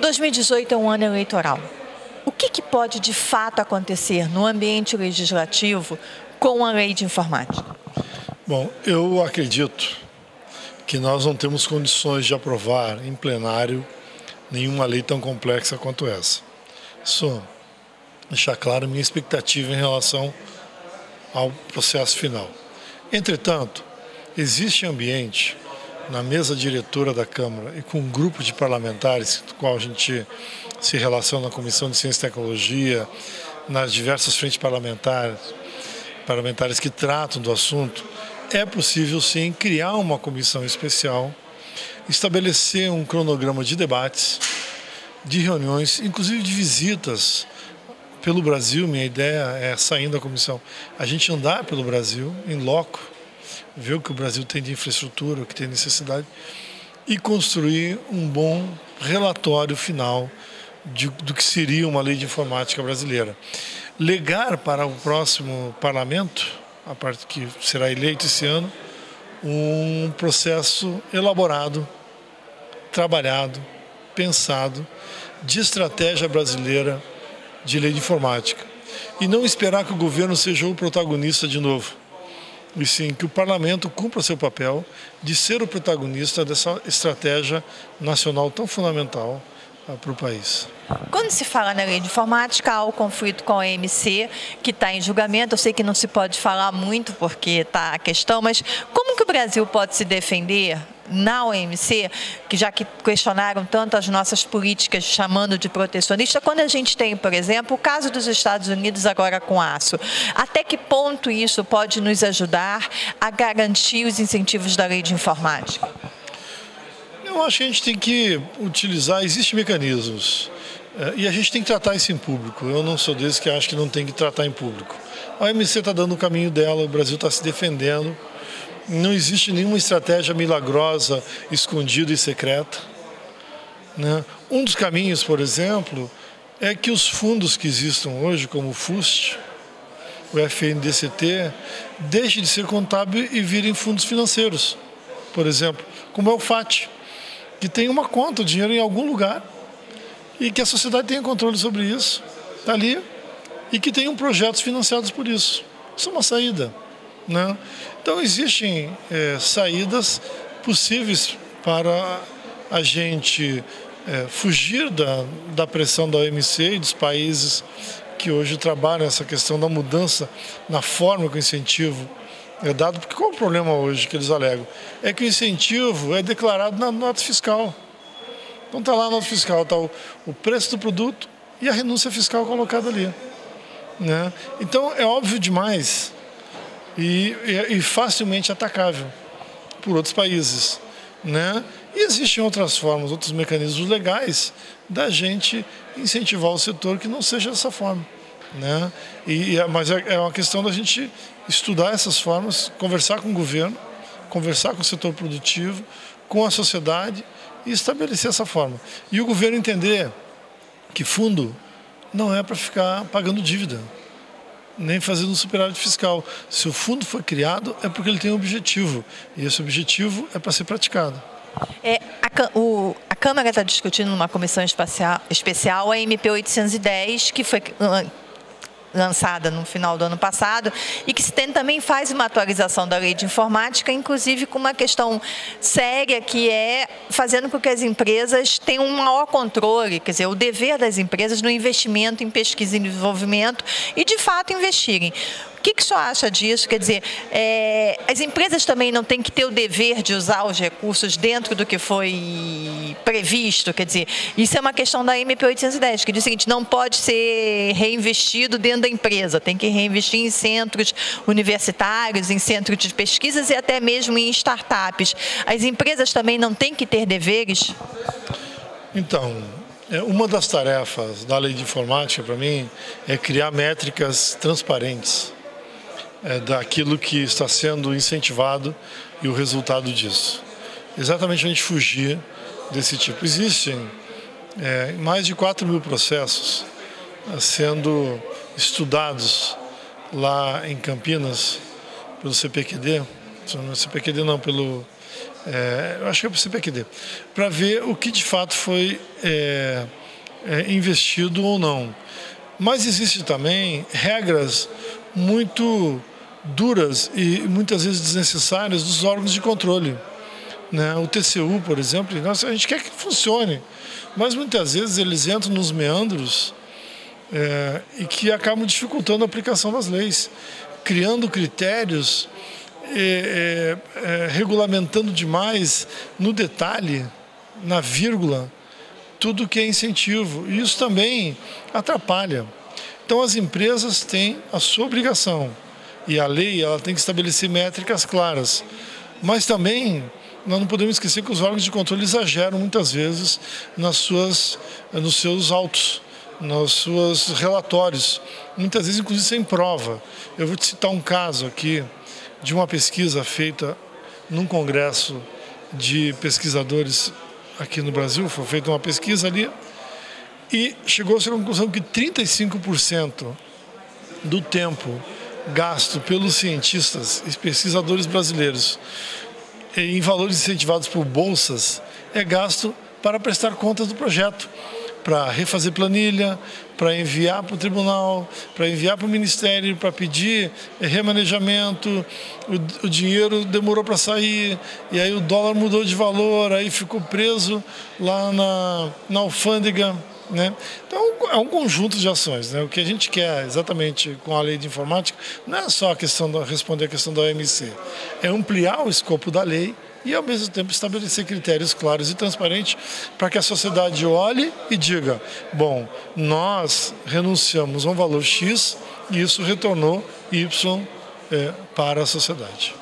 2018 é um ano eleitoral. O que, que pode de fato acontecer no ambiente legislativo com a lei de informática? Bom, eu acredito que nós não temos condições de aprovar em plenário nenhuma lei tão complexa quanto essa. Isso deixar claro minha expectativa em relação ao processo final. Entretanto, existe ambiente na mesa diretora da Câmara e com um grupo de parlamentares, com o qual a gente se relaciona na Comissão de Ciência e Tecnologia, nas diversas frentes parlamentares, parlamentares que tratam do assunto, é possível sim criar uma comissão especial, estabelecer um cronograma de debates, de reuniões, inclusive de visitas pelo Brasil. Minha ideia é, saindo da comissão, a gente andar pelo Brasil, em loco, ver o que o Brasil tem de infraestrutura, o que tem necessidade, e construir um bom relatório final de, do que seria uma lei de informática brasileira. Legar para o próximo parlamento, a parte que será eleito esse ano, um processo elaborado, trabalhado, pensado, de estratégia brasileira de lei de informática. E não esperar que o governo seja o protagonista de novo. E sim que o parlamento cumpra seu papel de ser o protagonista dessa estratégia nacional tão fundamental uh, para o país. Quando se fala na lei de informática, há o conflito com a OMC, que está em julgamento. Eu sei que não se pode falar muito porque está a questão, mas como que o Brasil pode se defender na OMC, que já que questionaram tanto as nossas políticas chamando de protecionista, quando a gente tem, por exemplo, o caso dos Estados Unidos agora com aço, até que ponto isso pode nos ajudar a garantir os incentivos da lei de informática? Eu acho que a gente tem que utilizar, existem mecanismos, eh, e a gente tem que tratar isso em público. Eu não sou desse que acha que não tem que tratar em público. A OMC está dando o caminho dela, o Brasil está se defendendo, não existe nenhuma estratégia milagrosa, escondida e secreta. Né? Um dos caminhos, por exemplo, é que os fundos que existam hoje, como o FUST, o FNDCT, deixem de ser contábil e virem fundos financeiros. Por exemplo, como é o FAT, que tem uma conta, o dinheiro em algum lugar, e que a sociedade tenha controle sobre isso, está ali, e que tenham projetos financiados por isso. Isso é uma saída. Né? Então, existem é, saídas possíveis para a gente é, fugir da, da pressão da OMC e dos países que hoje trabalham essa questão da mudança na forma que o incentivo é dado. Porque qual é o problema hoje que eles alegam? É que o incentivo é declarado na nota fiscal. Então está lá a nota fiscal, está o, o preço do produto e a renúncia fiscal colocada ali. Né? Então é óbvio demais e, e, e facilmente atacável por outros países. Né? E existem outras formas, outros mecanismos legais da gente incentivar o setor que não seja dessa forma. Né? E, mas é, é uma questão da gente estudar essas formas, conversar com o governo, conversar com o setor produtivo, com a sociedade e estabelecer essa forma. E o governo entender que fundo não é para ficar pagando dívida nem fazendo um superávit fiscal. Se o fundo foi criado, é porque ele tem um objetivo. E esse objetivo é para ser praticado. É, a, o, a Câmara está discutindo numa comissão espacial, especial a MP 810, que foi lançada no final do ano passado e que tem, também faz uma atualização da lei de informática, inclusive com uma questão séria que é fazendo com que as empresas tenham um maior controle, quer dizer, o dever das empresas no investimento em pesquisa e desenvolvimento e de fato investirem. O que, que o senhor acha disso? Quer dizer, é, as empresas também não têm que ter o dever de usar os recursos dentro do que foi previsto? Quer dizer, isso é uma questão da MP 810, que diz o seguinte: não pode ser reinvestido dentro da empresa, tem que reinvestir em centros universitários, em centros de pesquisas e até mesmo em startups. As empresas também não têm que ter deveres? Então, é, uma das tarefas da lei de informática, para mim, é criar métricas transparentes é, daquilo que está sendo incentivado e o resultado disso. Exatamente a gente fugir desse tipo. Existem é, mais de 4 mil processos é, sendo estudados lá em Campinas pelo CPQD, no CPQD não, pelo é, eu acho que é o CPQD, para ver o que de fato foi é, é, investido ou não. Mas existe também regras muito duras e muitas vezes desnecessárias dos órgãos de controle. Né? O TCU, por exemplo, nós, a gente quer que funcione, mas muitas vezes eles entram nos meandros é, e que acabam dificultando a aplicação das leis, criando critérios, é, é, regulamentando demais no detalhe, na vírgula, tudo que é incentivo. E isso também atrapalha. Então as empresas têm a sua obrigação e a lei ela tem que estabelecer métricas claras. Mas também nós não podemos esquecer que os órgãos de controle exageram muitas vezes nas suas, nos seus autos, nos seus relatórios, muitas vezes inclusive sem prova. Eu vou te citar um caso aqui de uma pesquisa feita num congresso de pesquisadores aqui no Brasil, foi feita uma pesquisa ali e chegou-se à conclusão que 35% do tempo gasto pelos cientistas e pesquisadores brasileiros em valores incentivados por bolsas é gasto para prestar contas do projeto, para refazer planilha, para enviar para o tribunal, para enviar para o ministério, para pedir remanejamento. O, o dinheiro demorou para sair, e aí o dólar mudou de valor, aí ficou preso lá na, na alfândega. Né? Então, é um conjunto de ações. Né? O que a gente quer exatamente com a lei de informática não é só a questão de responder a questão da OMC, é ampliar o escopo da lei e, ao mesmo tempo, estabelecer critérios claros e transparentes para que a sociedade olhe e diga: bom, nós renunciamos a um valor X e isso retornou Y é, para a sociedade.